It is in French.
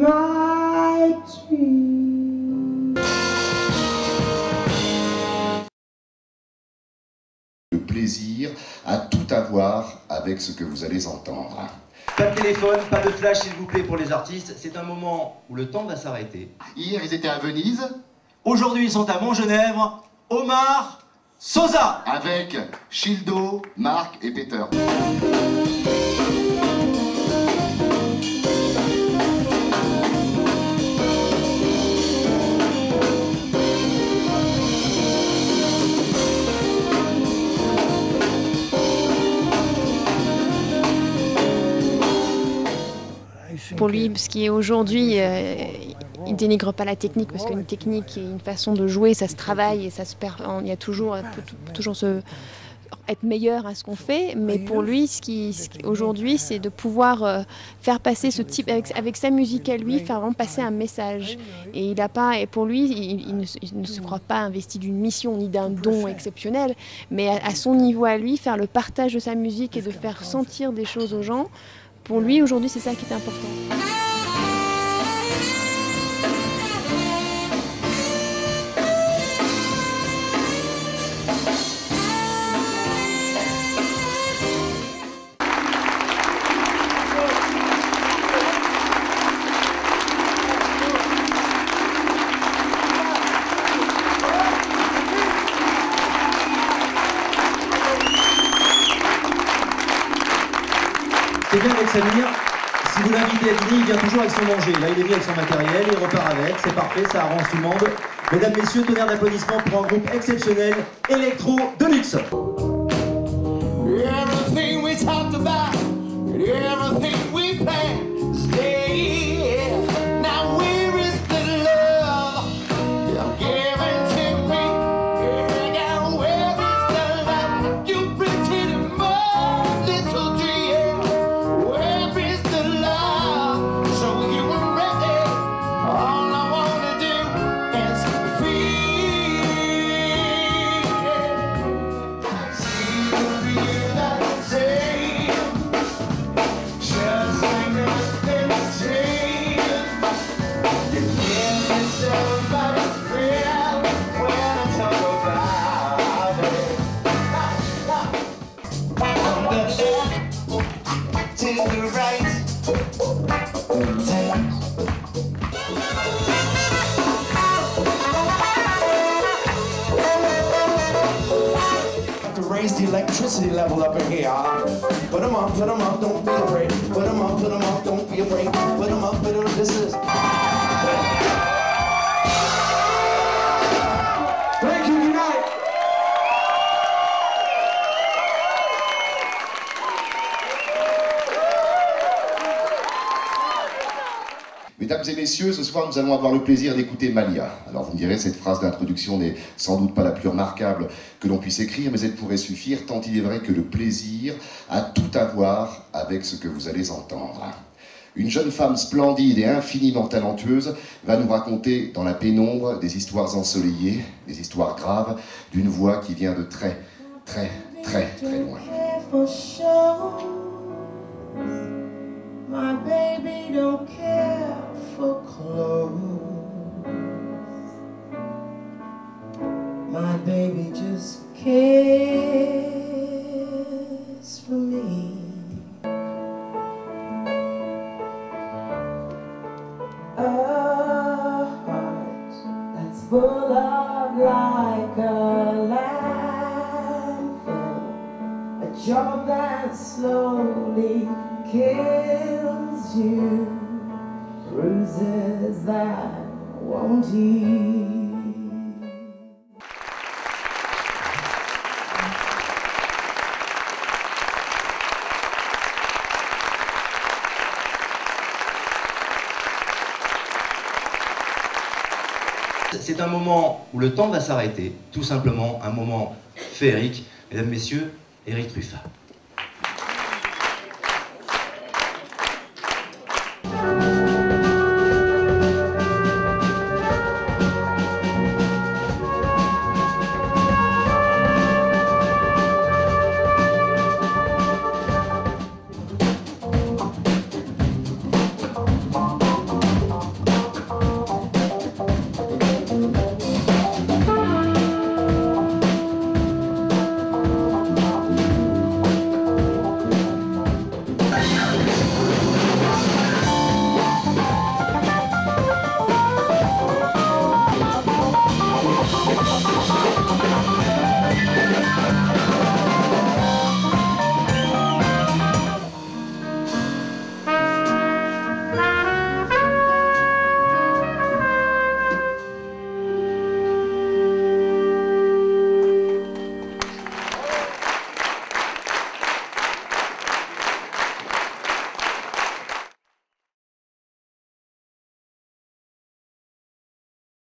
Le plaisir à tout avoir avec ce que vous allez entendre. Pas de téléphone, pas de flash s'il vous plaît pour les artistes, c'est un moment où le temps va s'arrêter. Hier ils étaient à Venise, aujourd'hui ils sont à Montgenèvre, Omar Sosa Avec Childo, Marc et Peter. Lui, ce qui est aujourd'hui, euh, il dénigre pas la technique parce qu'une technique et une façon de jouer, ça se travaille et ça se perd. Il y a toujours, toujours se être meilleur à ce qu'on fait, mais pour lui, ce qui, aujourd'hui, c'est de pouvoir euh, faire passer ce type avec, sa musique à lui, faire vraiment passer un message. Et il a pas, et pour lui, il, ne, se croit pas investi d'une mission ni d'un don exceptionnel, mais à son niveau à lui, faire le partage de sa musique et de faire sentir des choses aux gens. Pour lui, aujourd'hui, c'est ça qui est important. C'est bien avec Samir, si vous l'invitez à dîner, il vient toujours avec son manger. Là, il est venu avec son matériel, il repart avec, c'est parfait, ça arrange tout le monde. Mesdames, Messieurs, tonnerre d'applaudissements pour un groupe exceptionnel, Electro de luxe. Everything we talked about, everything the electricity level up in here. Put them up, put them up, don't be afraid. Put them up, put them up, don't be afraid. Put them up, put them up, this is... Mesdames et messieurs, ce soir nous allons avoir le plaisir d'écouter Malia. Alors vous me direz, cette phrase d'introduction n'est sans doute pas la plus remarquable que l'on puisse écrire, mais elle pourrait suffire tant il est vrai que le plaisir a tout à voir avec ce que vous allez entendre. Une jeune femme splendide et infiniment talentueuse va nous raconter dans la pénombre des histoires ensoleillées, des histoires graves, d'une voix qui vient de très, très, très, très loin. My baby don't care job that slowly kills you, bruises that won't heal. C'est un moment où le temps va s'arrêter, tout simplement un moment féerique. Mesdames, Messieurs, Eric Truffat.